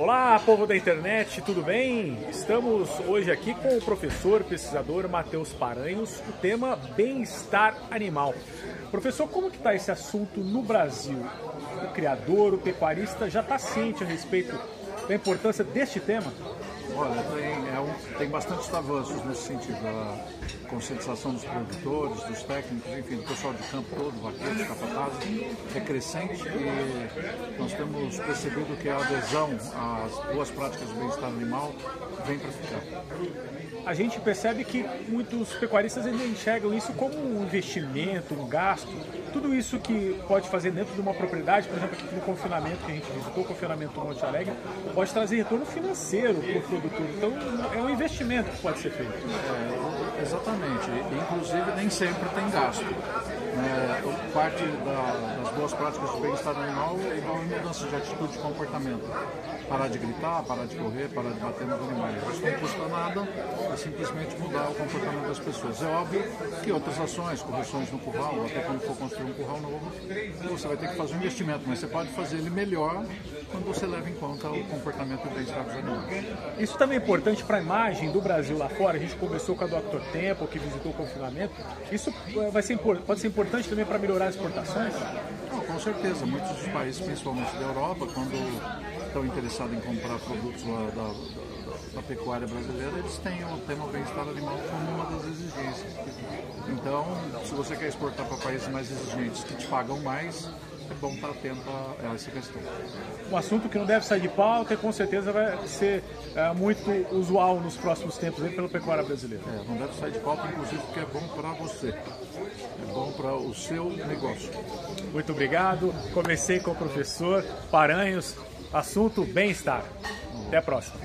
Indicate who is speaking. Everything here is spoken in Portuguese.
Speaker 1: Olá, povo da internet, tudo bem? Estamos hoje aqui com o professor pesquisador Matheus Paranhos, o tema bem-estar animal. Professor, como que está esse assunto no Brasil? O criador, o pecuarista já está ciente a respeito da importância deste tema?
Speaker 2: Olha, tem, é um, tem bastante avanços nesse sentido, conscientização dos produtores, dos técnicos, enfim, do pessoal de campo todo, vaqueiros, capatazes, é crescente e nós temos percebido que a adesão às boas práticas do bem-estar animal vem para ficar.
Speaker 1: A gente percebe que muitos pecuaristas ainda enxergam isso como um investimento, um gasto, tudo isso que pode fazer dentro de uma propriedade, por exemplo, aqui no confinamento que a gente visitou, o confinamento Monte Alegre, pode trazer retorno financeiro para o produtor. Então, é um investimento que pode ser feito.
Speaker 2: É, exatamente. Inclusive, nem sempre tem gasto. É, parte da, das boas práticas de bem-estar animal envolve mudança de atitude e comportamento. Parar de gritar, parar de correr, parar de bater nos animais. Isso não custa nada, é simplesmente mudar o comportamento das pessoas. É óbvio que outras ações, correções no curral, até quando for construir um curral novo, você vai ter que fazer um investimento, mas você pode fazer ele melhor quando você leva em conta o comportamento e bem-estar dos animais.
Speaker 1: Isso também é importante para a imagem do Brasil lá fora. A gente conversou com a Dr. Tempo, que visitou o confinamento. Isso vai ser, pode ser importante também para melhorar as exportações?
Speaker 2: Não, com certeza. Muitos dos países, principalmente da Europa, quando estão interessados em comprar produtos da, da, da pecuária brasileira, eles têm o tema bem-estar animal como uma das exigências. Então, se você quer exportar para países mais exigentes que te pagam mais, é bom estar atento a essa questão.
Speaker 1: Um assunto que não deve sair de pauta e com certeza vai ser é, muito usual nos próximos tempos aí pela pecuária brasileira.
Speaker 2: É, não deve sair de pauta, inclusive, porque é bom para você. É bom para o seu negócio.
Speaker 1: Muito obrigado. Comecei com o professor Paranhos, assunto bem-estar. Até a próxima.